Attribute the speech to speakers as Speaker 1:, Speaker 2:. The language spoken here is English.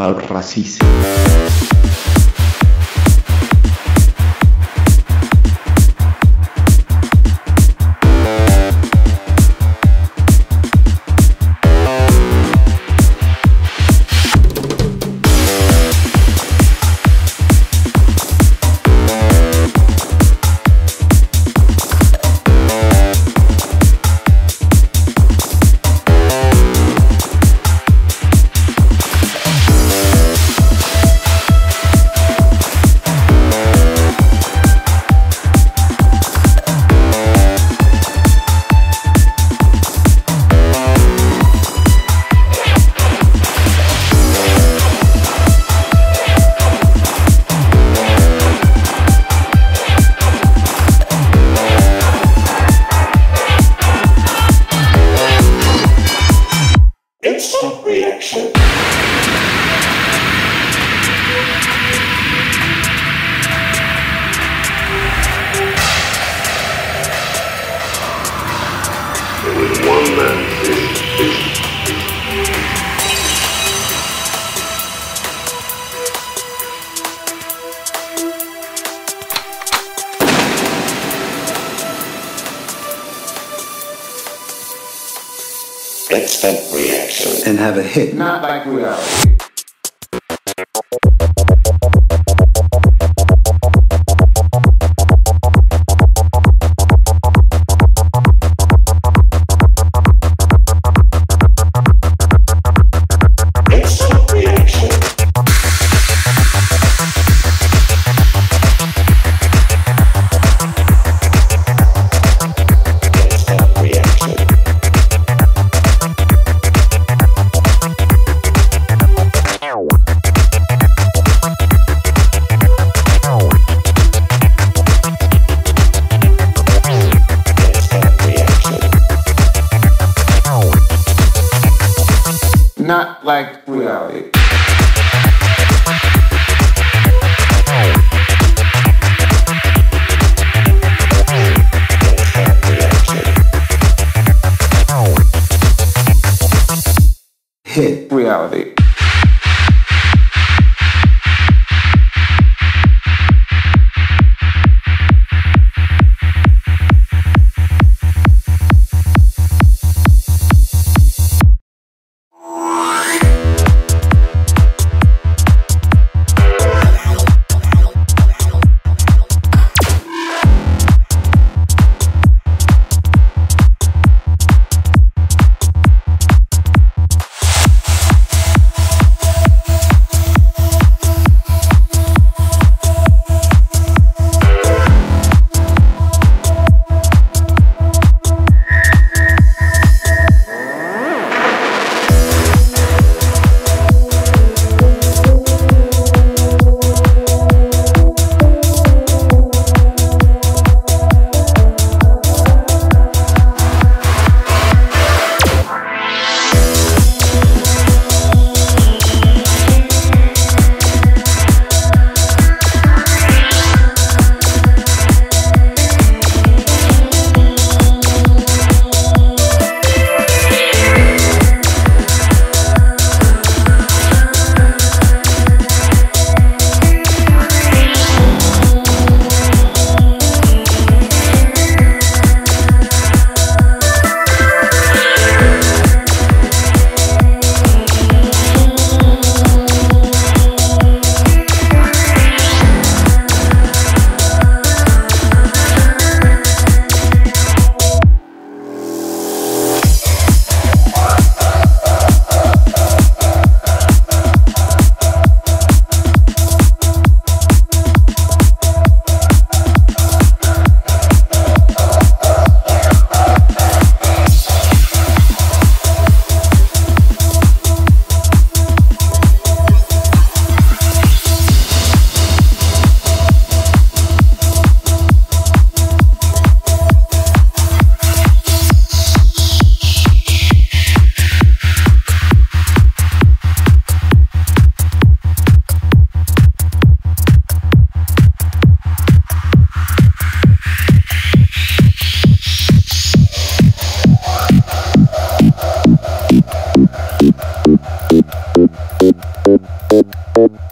Speaker 1: llamado racismo.
Speaker 2: Instant reaction.
Speaker 3: And have a hit.
Speaker 4: Not like reality.
Speaker 2: Instant
Speaker 4: Not like reality.
Speaker 3: Hit.
Speaker 4: Reality.
Speaker 3: Thank